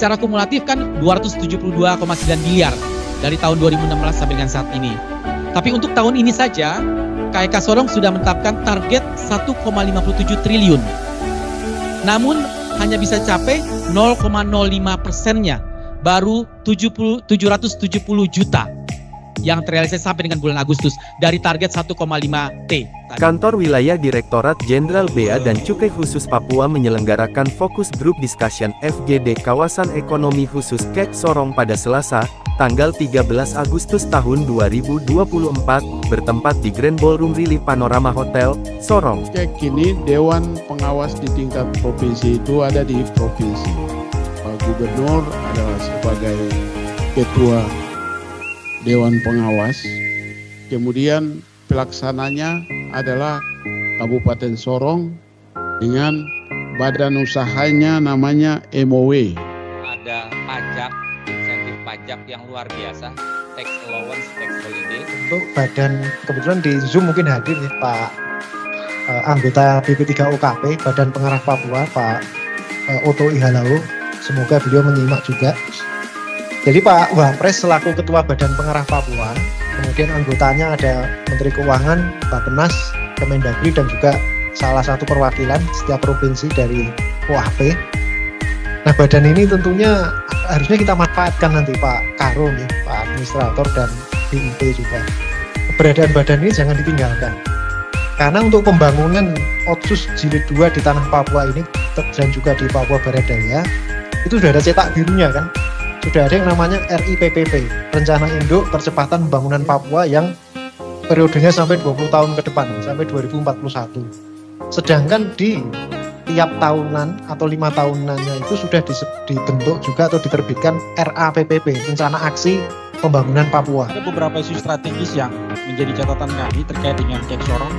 secara kumulatif kan 272,9 miliar dari tahun 2016 sampai dengan saat ini. Tapi untuk tahun ini saja, KEK Sorong sudah menetapkan target 1,57 triliun. Namun hanya bisa capai 0,05 persennya, baru 70, 770 juta yang terrealisasi sampai dengan bulan Agustus dari target 1,5 T. Kantor Wilayah Direktorat Jenderal Bea dan Cukai Khusus Papua menyelenggarakan Fokus Group Discussion FGD Kawasan Ekonomi Khusus Kek Sorong pada Selasa, tanggal 13 Agustus tahun 2024, bertempat di Grand Ballroom Relief Panorama Hotel, Sorong. Kek ini Dewan Pengawas di tingkat provinsi itu ada di provinsi. Pak Gubernur adalah sebagai ketua Dewan Pengawas. Kemudian pelaksananya adalah Kabupaten Sorong dengan badan usahanya namanya MOW. Ada pajak, insentif pajak yang luar biasa, tax allowance, tax holiday. Untuk badan, kebetulan di Zoom mungkin hadir ya Pak uh, anggota BP3 OKP, Badan Pengarah Papua, Pak uh, Oto Ihalau. Semoga beliau menyimak juga. Jadi Pak Wapres selaku Ketua Badan Pengarah Papua, kemudian anggotanya ada Menteri Keuangan, Bappenas, Kemendagri dan juga salah satu perwakilan setiap provinsi dari OAP. Nah badan ini tentunya harusnya kita manfaatkan nanti Pak Karo nih, Pak Administrator dan BIP juga. Keberadaan badan ini jangan ditinggalkan. Karena untuk pembangunan Otsus Jilid 2 di tanah Papua ini dan juga di Papua Barat Daya itu sudah ada cetak birunya kan sudah ada yang namanya RIPPP, Rencana Induk Percepatan Pembangunan Papua yang periodenya sampai 20 tahun ke depan, sampai 2041. Sedangkan di tiap tahunan atau lima tahunannya itu sudah dibentuk juga atau diterbitkan RAPPP, Rencana Aksi Pembangunan Papua. Ada beberapa isu strategis yang menjadi catatan kami terkait dengan Kek Sorong.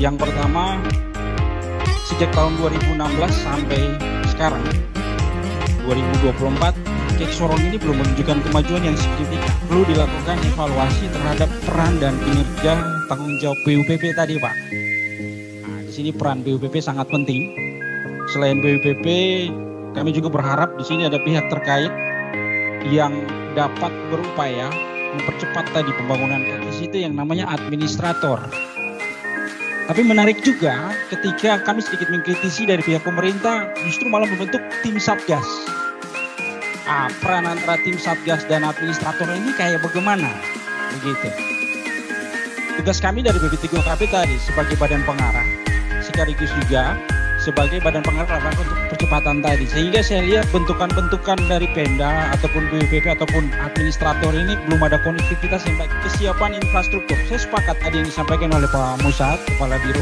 Yang pertama, sejak tahun 2016 sampai sekarang, 2024, Kek Sorong ini belum menunjukkan kemajuan yang signifikan. Perlu dilakukan evaluasi terhadap peran dan kinerja tanggung jawab BUPP tadi, Pak. Nah, di sini peran BUPP sangat penting. Selain BUPP, kami juga berharap di sini ada pihak terkait yang dapat berupaya mempercepat tadi pembangunan di situ yang namanya administrator. Tapi menarik juga ketika kami sedikit mengkritisi dari pihak pemerintah justru malah membentuk tim satgas ah, peran antara tim satgas dan administrator ini kayak bagaimana? Begitu. Tugas kami dari BP3 KP tadi sebagai badan pengarah sekaligus juga sebagai badan pengarah untuk percepatan tadi. Sehingga saya lihat bentukan-bentukan dari Pemda ataupun BPP ataupun administrator ini belum ada konektivitas yang baik. Kesiapan infrastruktur. Saya sepakat tadi yang disampaikan oleh Pak Musad Kepala Biro.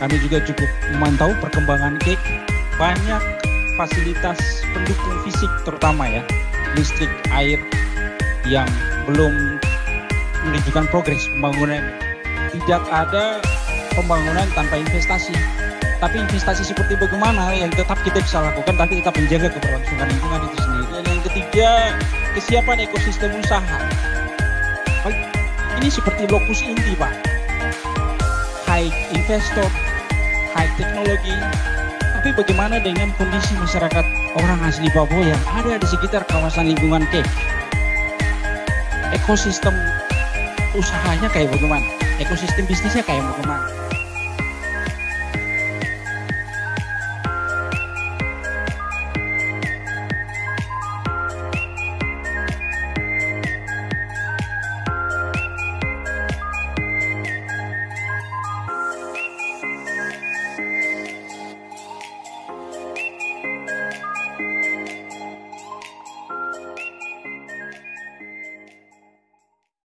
Kami juga cukup memantau perkembangan KIK banyak fasilitas pendukung fisik terutama ya listrik air yang belum menunjukkan progres. Pembangunan tidak ada pembangunan tanpa investasi. Tapi investasi seperti bagaimana yang tetap kita bisa lakukan tapi tetap menjaga keberlangsungan lingkungan itu sendiri. Dan yang ketiga kesiapan ekosistem usaha. Ini seperti lokus inti pak. High investor high teknologi tapi bagaimana dengan kondisi masyarakat orang asli Papua yang ada di sekitar kawasan lingkungan Cape? Ekosistem usahanya kayak bagaimana? Ekosistem bisnisnya kayak bagaimana?